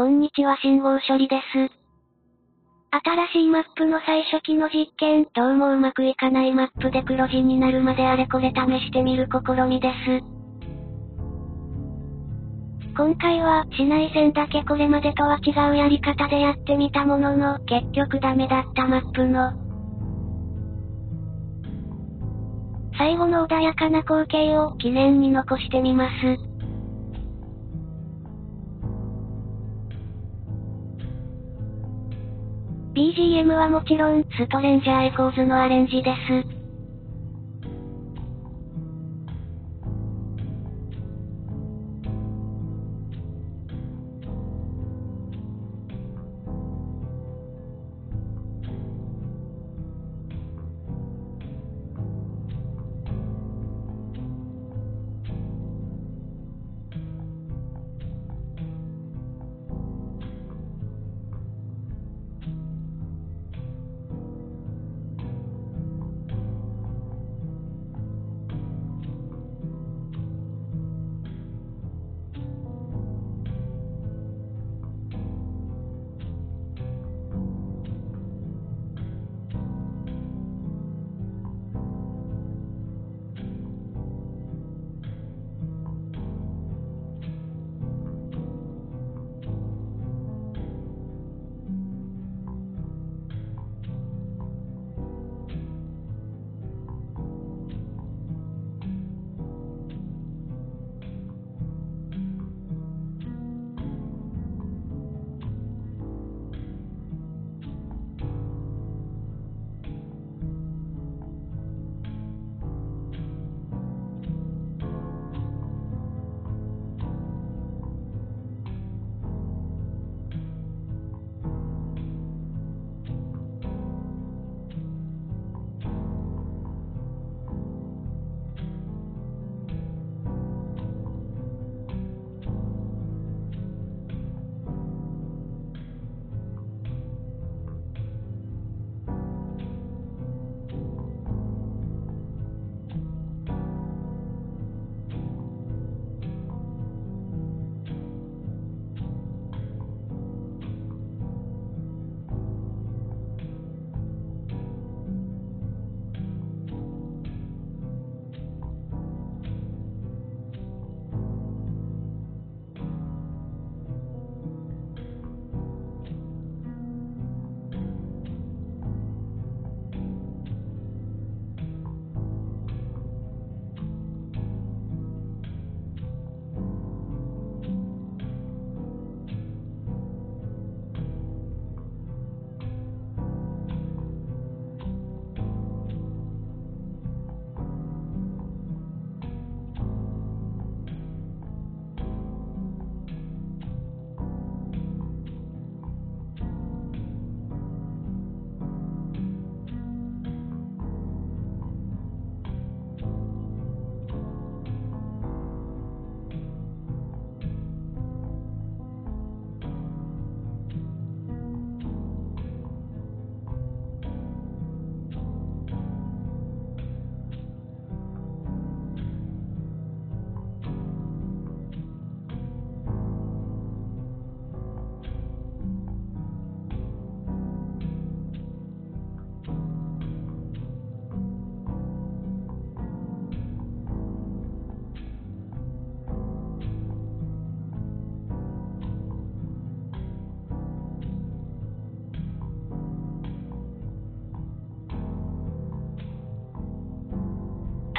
こんにちは信号処理です。新しいマップの最初期の実験、どうもうまくいかないマップで黒字になるまであれこれ試してみる試みです。今回は、市内線だけこれまでとは違うやり方でやってみたものの、結局ダメだったマップの、最後の穏やかな光景を記念に残してみます。BGM はもちろん、ストレンジャーエコーズのアレンジです。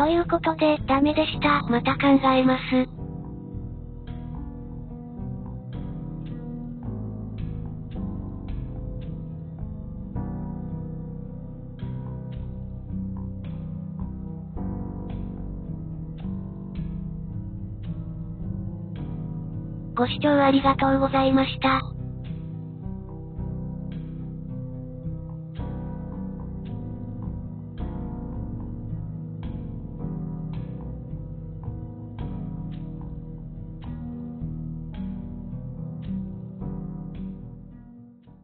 ということで、ダメでした。また考えます。ご視聴ありがとうございました。